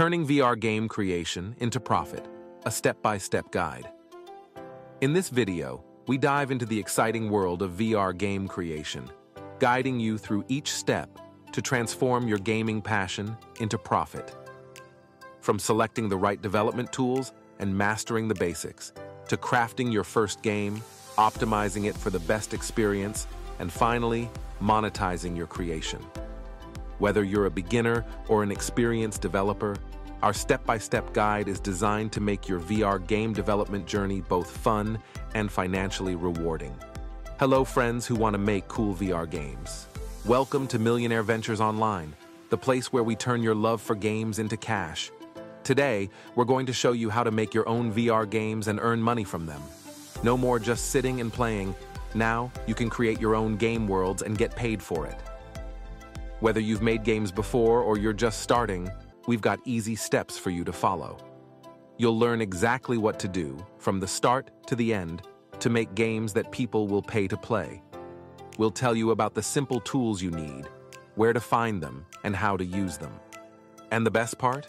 Turning VR game creation into profit, a step-by-step guide. In this video, we dive into the exciting world of VR game creation, guiding you through each step to transform your gaming passion into profit. From selecting the right development tools and mastering the basics, to crafting your first game, optimizing it for the best experience, and finally, monetizing your creation. Whether you're a beginner or an experienced developer, our step-by-step guide is designed to make your VR game development journey both fun and financially rewarding. Hello friends who want to make cool VR games. Welcome to Millionaire Ventures Online, the place where we turn your love for games into cash. Today, we're going to show you how to make your own VR games and earn money from them. No more just sitting and playing. Now, you can create your own game worlds and get paid for it. Whether you've made games before or you're just starting, we've got easy steps for you to follow. You'll learn exactly what to do, from the start to the end, to make games that people will pay to play. We'll tell you about the simple tools you need, where to find them, and how to use them. And the best part?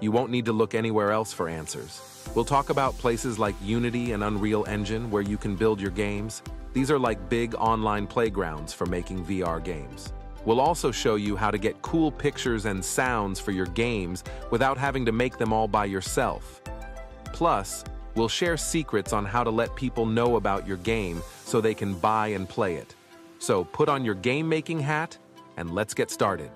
You won't need to look anywhere else for answers. We'll talk about places like Unity and Unreal Engine where you can build your games. These are like big online playgrounds for making VR games. We'll also show you how to get cool pictures and sounds for your games without having to make them all by yourself. Plus, we'll share secrets on how to let people know about your game so they can buy and play it. So put on your game-making hat and let's get started.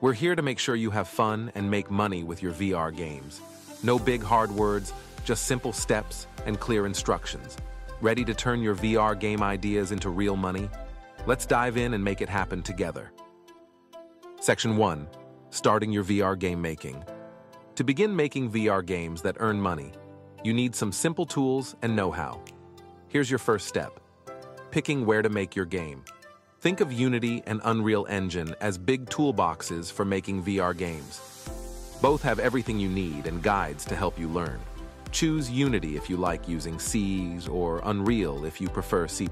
We're here to make sure you have fun and make money with your VR games. No big hard words, just simple steps and clear instructions. Ready to turn your VR game ideas into real money? Let's dive in and make it happen together. Section 1. Starting your VR game making. To begin making VR games that earn money, you need some simple tools and know-how. Here's your first step. Picking where to make your game. Think of Unity and Unreal Engine as big toolboxes for making VR games. Both have everything you need and guides to help you learn. Choose Unity if you like using C or Unreal if you prefer C++.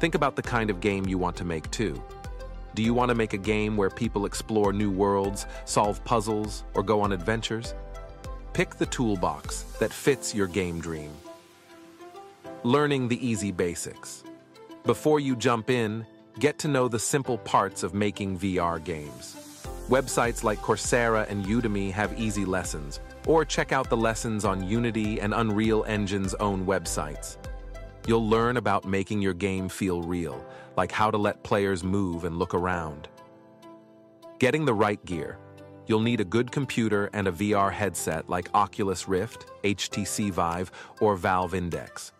Think about the kind of game you want to make too. Do you want to make a game where people explore new worlds, solve puzzles, or go on adventures? Pick the toolbox that fits your game dream. Learning the easy basics. Before you jump in, get to know the simple parts of making VR games. Websites like Coursera and Udemy have easy lessons, or check out the lessons on Unity and Unreal Engine's own websites. You'll learn about making your game feel real, like how to let players move and look around. Getting the right gear. You'll need a good computer and a VR headset like Oculus Rift, HTC Vive, or Valve Index.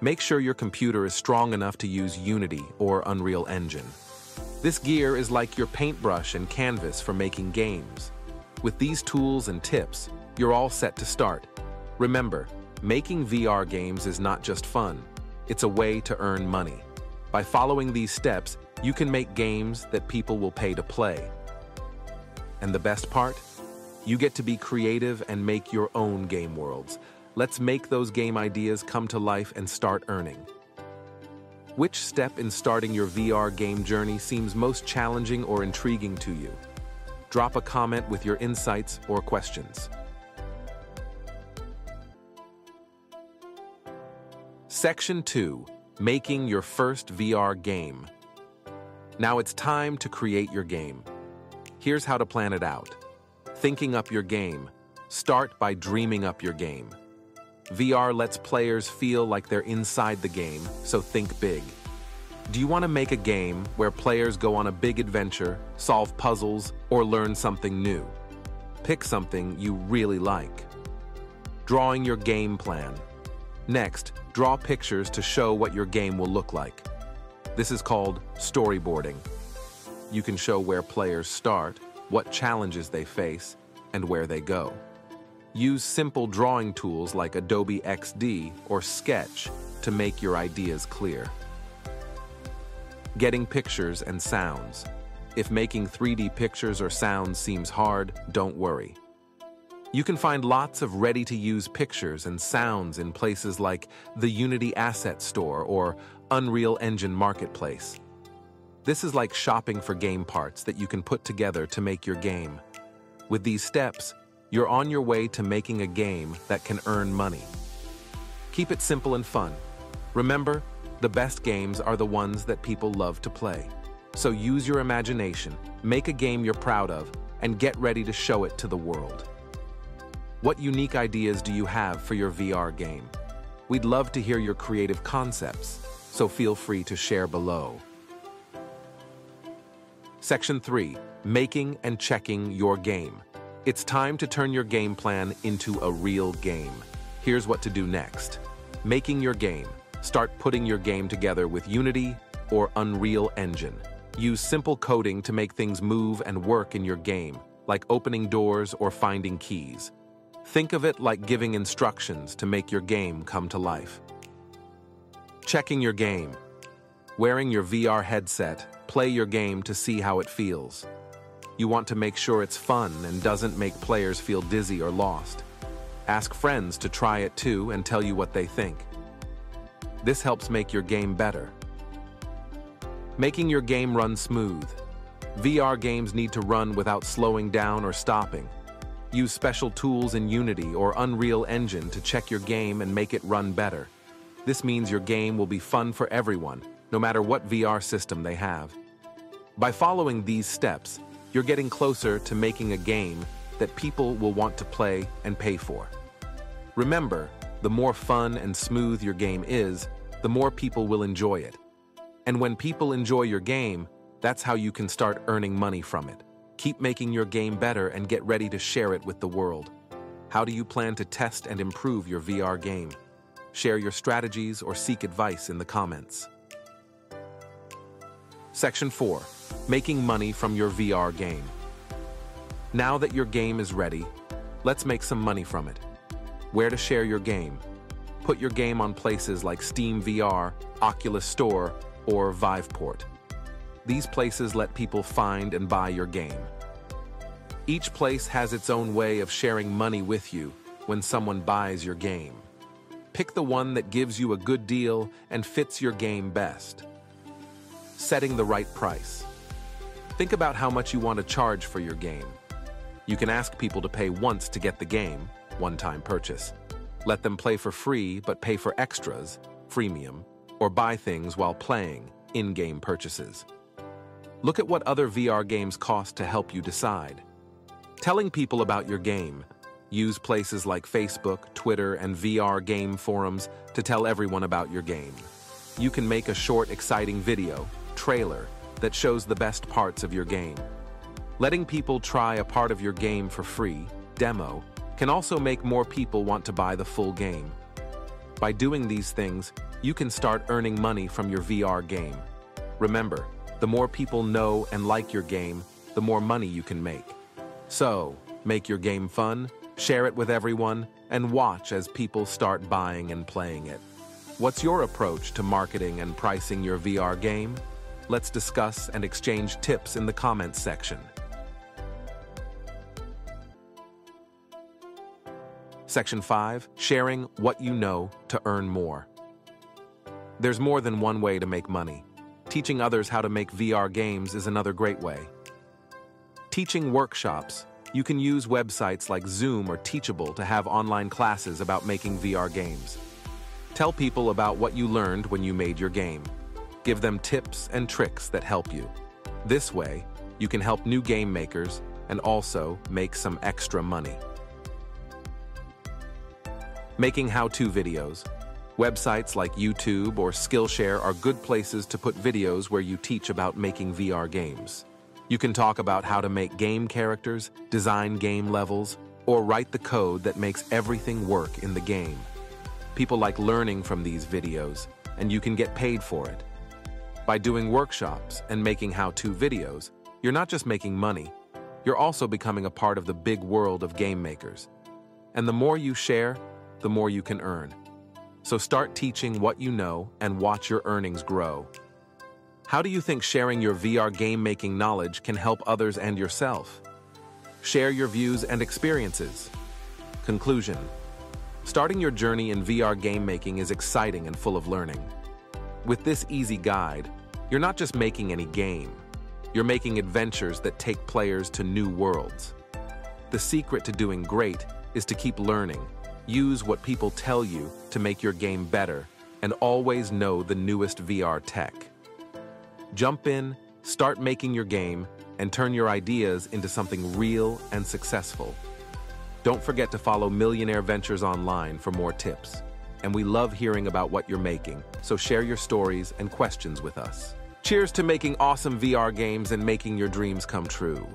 Make sure your computer is strong enough to use Unity or Unreal Engine. This gear is like your paintbrush and canvas for making games. With these tools and tips, you're all set to start. Remember, making VR games is not just fun, it's a way to earn money. By following these steps, you can make games that people will pay to play. And the best part? You get to be creative and make your own game worlds, Let's make those game ideas come to life and start earning. Which step in starting your VR game journey seems most challenging or intriguing to you? Drop a comment with your insights or questions. Section 2. Making your first VR game. Now it's time to create your game. Here's how to plan it out. Thinking up your game. Start by dreaming up your game. VR lets players feel like they're inside the game, so think big. Do you want to make a game where players go on a big adventure, solve puzzles, or learn something new? Pick something you really like. Drawing your game plan. Next, draw pictures to show what your game will look like. This is called storyboarding. You can show where players start, what challenges they face, and where they go. Use simple drawing tools like Adobe XD or Sketch to make your ideas clear. Getting pictures and sounds. If making 3D pictures or sounds seems hard, don't worry. You can find lots of ready-to-use pictures and sounds in places like the Unity Asset Store or Unreal Engine Marketplace. This is like shopping for game parts that you can put together to make your game. With these steps, you're on your way to making a game that can earn money. Keep it simple and fun. Remember, the best games are the ones that people love to play. So use your imagination, make a game you're proud of, and get ready to show it to the world. What unique ideas do you have for your VR game? We'd love to hear your creative concepts, so feel free to share below. Section 3. Making and checking your game. It's time to turn your game plan into a real game. Here's what to do next. Making your game. Start putting your game together with Unity or Unreal Engine. Use simple coding to make things move and work in your game, like opening doors or finding keys. Think of it like giving instructions to make your game come to life. Checking your game. Wearing your VR headset, play your game to see how it feels. You want to make sure it's fun and doesn't make players feel dizzy or lost. Ask friends to try it too and tell you what they think. This helps make your game better. Making your game run smooth. VR games need to run without slowing down or stopping. Use special tools in Unity or Unreal Engine to check your game and make it run better. This means your game will be fun for everyone, no matter what VR system they have. By following these steps, you're getting closer to making a game that people will want to play and pay for. Remember, the more fun and smooth your game is, the more people will enjoy it. And when people enjoy your game, that's how you can start earning money from it. Keep making your game better and get ready to share it with the world. How do you plan to test and improve your VR game? Share your strategies or seek advice in the comments. Section 4. Making money from your VR game. Now that your game is ready, let's make some money from it. Where to share your game. Put your game on places like Steam VR, Oculus Store, or Viveport. These places let people find and buy your game. Each place has its own way of sharing money with you when someone buys your game. Pick the one that gives you a good deal and fits your game best. Setting the right price. Think about how much you want to charge for your game. You can ask people to pay once to get the game, one-time purchase. Let them play for free but pay for extras, freemium, or buy things while playing, in-game purchases. Look at what other VR games cost to help you decide. Telling people about your game. Use places like Facebook, Twitter, and VR game forums to tell everyone about your game. You can make a short, exciting video, trailer, that shows the best parts of your game. Letting people try a part of your game for free, demo, can also make more people want to buy the full game. By doing these things, you can start earning money from your VR game. Remember, the more people know and like your game, the more money you can make. So, make your game fun, share it with everyone, and watch as people start buying and playing it. What's your approach to marketing and pricing your VR game? Let's discuss and exchange tips in the comments section. Section 5. Sharing what you know to earn more. There's more than one way to make money. Teaching others how to make VR games is another great way. Teaching workshops. You can use websites like Zoom or Teachable to have online classes about making VR games. Tell people about what you learned when you made your game. Give them tips and tricks that help you. This way, you can help new game makers and also make some extra money. Making how-to videos. Websites like YouTube or Skillshare are good places to put videos where you teach about making VR games. You can talk about how to make game characters, design game levels, or write the code that makes everything work in the game. People like learning from these videos, and you can get paid for it. By doing workshops and making how-to videos, you're not just making money, you're also becoming a part of the big world of game makers. And the more you share, the more you can earn. So start teaching what you know and watch your earnings grow. How do you think sharing your VR game-making knowledge can help others and yourself? Share your views and experiences. Conclusion. Starting your journey in VR game making is exciting and full of learning. With this easy guide, you're not just making any game, you're making adventures that take players to new worlds. The secret to doing great is to keep learning. Use what people tell you to make your game better, and always know the newest VR tech. Jump in, start making your game, and turn your ideas into something real and successful. Don't forget to follow Millionaire Ventures online for more tips. And we love hearing about what you're making, so share your stories and questions with us. Cheers to making awesome VR games and making your dreams come true.